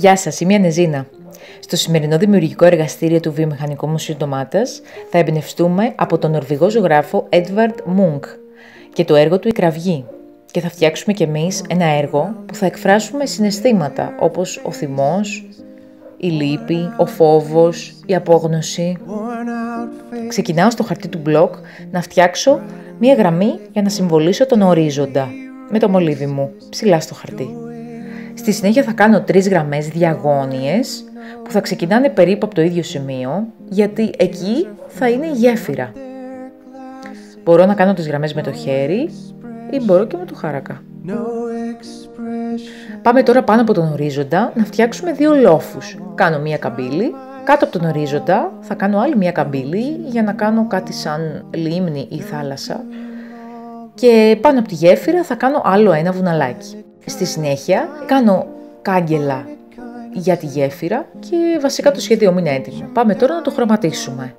Γεια σας, είμαι η Ανεζίνα. Στο σημερινό δημιουργικό εργαστήριο του Βιομηχανικού Μουσείου Ντομάτας θα εμπνευστούμε από τον Νορβηγό ζωγράφο Edvard Munch και το έργο του «Η Κραυγή» και θα φτιάξουμε κι εμείς ένα έργο που θα εκφράσουμε συναισθήματα όπως ο θυμός, η λύπη, ο φόβος, η απόγνωση. Ξεκινάω στο χαρτί του μπλοκ να φτιάξω μία γραμμή για να συμβολήσω τον ορίζοντα με το μολύβι μου ψηλά στο χαρτί. Στη συνέχεια θα κάνω τρεις γραμμές διαγώνιες που θα ξεκινάνε περίπου από το ίδιο σημείο γιατί εκεί θα είναι η γέφυρα. Μπορώ να κάνω τις γραμμές με το χέρι ή μπορώ και με το χάρακα. Πάμε τώρα πάνω από τον ορίζοντα να φτιάξουμε δύο λόφους. Κάνω μία καμπύλη, κάτω από τον ορίζοντα θα κάνω άλλη μία καμπύλη για να κάνω κάτι σαν λίμνη ή θάλασσα και πάνω από τη γέφυρα θα κάνω άλλο ένα βουναλάκι. Στη συνέχεια κάνω κάγκελα για τη γέφυρα και βασικά το σχέδιο μου είναι έτοιμο. Πάμε τώρα να το χρωματίσουμε.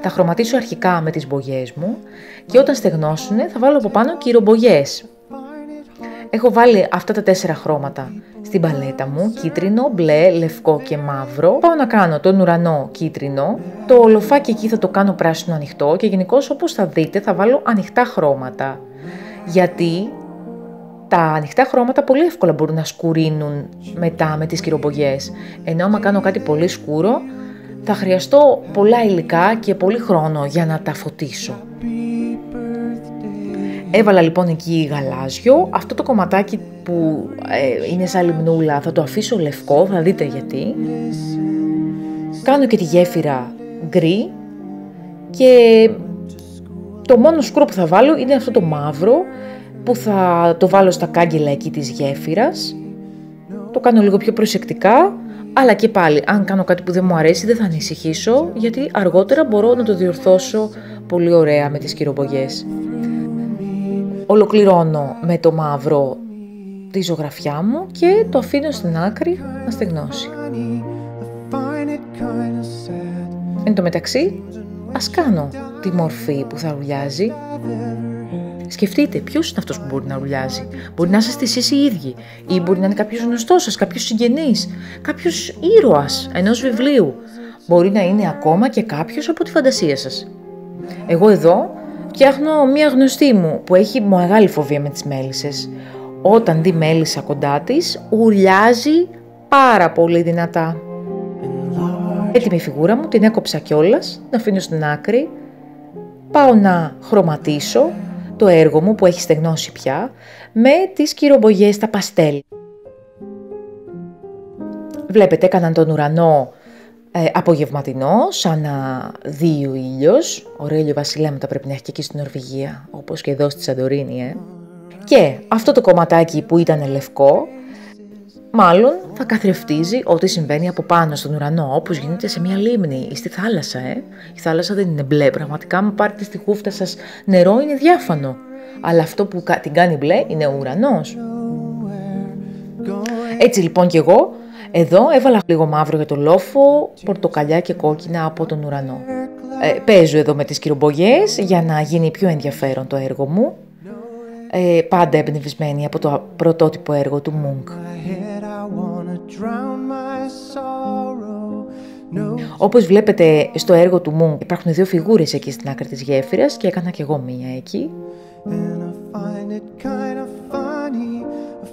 Θα χρωματίσω αρχικά με τις μπογιές μου και όταν στεγνώσουν θα βάλω από πάνω κυρομπογιές. Έχω βάλει αυτά τα τέσσερα χρώματα στην παλέτα μου, κίτρινο, μπλε, λευκό και μαύρο. Πάω να κάνω τον ουρανό κίτρινο, το ολοφάκι εκεί θα το κάνω πράσινο ανοιχτό και γενικώς όπως θα δείτε θα βάλω ανοιχτά χρώματα. Γιατί τα ανοιχτά χρώματα πολύ εύκολα μπορούν να σκουρίνουν μετά με τις κυρομπογιές. Ενώ άμα κάνω κάτι πολύ σκούρο, θα χρειαστώ πολλά υλικά και πολύ χρόνο για να τα φωτίσω. Έβαλα λοιπόν εκεί γαλάζιο. Αυτό το κομματάκι που ε, είναι σαν λιμνούλα θα το αφήσω λευκό, θα δείτε γιατί. Κάνω και τη γέφυρα γκρι και το μόνο σκούρο που θα βάλω είναι αυτό το μαύρο που θα το βάλω στα κάγκελα εκεί της γέφυρας. Το κάνω λίγο πιο προσεκτικά, αλλά και πάλι αν κάνω κάτι που δεν μου αρέσει δεν θα ανησυχήσω, γιατί αργότερα μπορώ να το διορθώσω πολύ ωραία με τις κυρομπογιές. Ολοκληρώνω με το μαύρο τη ζωγραφιά μου και το αφήνω στην άκρη να στεγνώσει. Εν τω μεταξύ, ας κάνω τη μορφή που θα ουρλιάζει Σκεφτείτε, ποιος είναι αυτός που μπορεί να ουρλιάζει. Μπορεί να είσαστε εσείς οι ίδιοι, ή μπορεί να είναι κάποιος γνωστός σας, κάποιος συγγενής, κάποιος ήρωας ενός βιβλίου. Μπορεί να είναι ακόμα και κάποιος από τη φαντασία σας. Εγώ εδώ φτιάχνω μία γνωστή μου που έχει μεγάλη φοβία με τις μέλισσες. Όταν δει μέλισσα κοντά της, ουρλιάζει πάρα πολύ δυνατά. Έτοιμη η φιγούρα μου, την έκοψα κιόλας, να αφήνω στην άκρη. Πάω να χρωματίσω το έργο μου που έχει στεγνώσει πια με τις κυρομπογιές στα παστέλ. Βλέπετε έκαναν τον ουρανό ε, απογευματινό, σαν να δει ο ήλιος. Ωραίο ήλιο βασιλέματα πρέπει να έχει και εκεί στην Νορβηγία, όπως και εδώ στη Σαντορίνη, ε. Και αυτό το κομματάκι που ήταν λευκό, μάλλον θα καθρεφτίζει ό,τι συμβαίνει από πάνω στον ουρανό, όπως γίνεται σε μια λίμνη ή στη θάλασσα, ε. Η θάλασσα δεν είναι μπλε, πραγματικά μου πάρετε στη χούφτα σας νερό είναι διάφανο. Αλλά αυτό που την κάνει μπλε είναι ο ουρανός. Έτσι λοιπόν κι εγώ εδώ έβαλα λίγο μαύρο για το λόφο, πορτοκαλιά και κόκκινα από τον ουρανό. Ε, παίζω εδώ με τις κυρομπογιές για να γίνει πιο ενδιαφέρον το έργο μου. Ε, πάντα εμπνευσμένη από το πρωτότυπο έργο του Μούγκ. Όπως βλέπετε στο έργο του Μούγκ υπάρχουν δύο φιγούρες εκεί στην άκρη της γέφυρας και έκανα κι εγώ μία εκεί.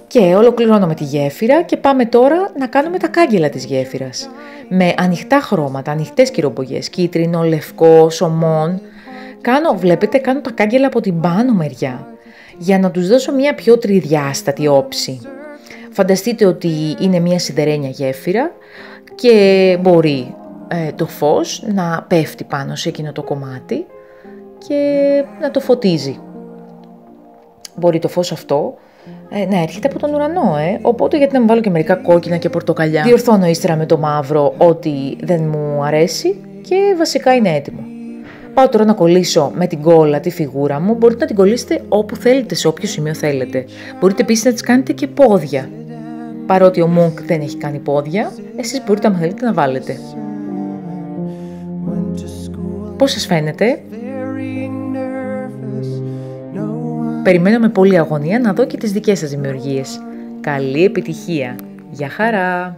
Και ολοκληρώνω με τη γέφυρα και πάμε τώρα να κάνουμε τα κάγκελα της γέφυρας. Με ανοιχτά χρώματα, ανοιχτές κυρομπογιές, κίτρινο, λευκό, σωμών. Κάνω, βλέπετε, κάνω τα κάγκελα από την πάνω μεριά, για να τους δώσω μια πιο τριδιάστατη όψη. Φανταστείτε ότι είναι μια σιδερένια γέφυρα και μπορεί ε, το φως να πέφτει πάνω σε εκείνο το κομμάτι και να το φωτίζει. Μπορεί το φως αυτό ε, να έρχεται από τον ουρανό, ε. Οπότε γιατί να μου βάλω και μερικά κόκκινα και πορτοκαλιά; Διορθώνω ύστερα με το μαύρο ότι δεν μου αρέσει και βασικά είναι έτοιμο. Πάω τώρα να κολλήσω με την κόλλα τη φιγούρα μου. Μπορείτε να την κολλήσετε όπου θέλετε, σε όποιο σημείο θέλετε. Μπορείτε επίσης να της κάνετε και πόδια. Παρότι ο Μουγκ δεν έχει κάνει πόδια, εσείς μπορείτε αν θέλετε να βάλετε. Πώς σας φαίνεται; Περιμένω με πολύ αγωνία να δω και τις δικές σας δημιουργίες. Καλή επιτυχία! Γεια χαρά!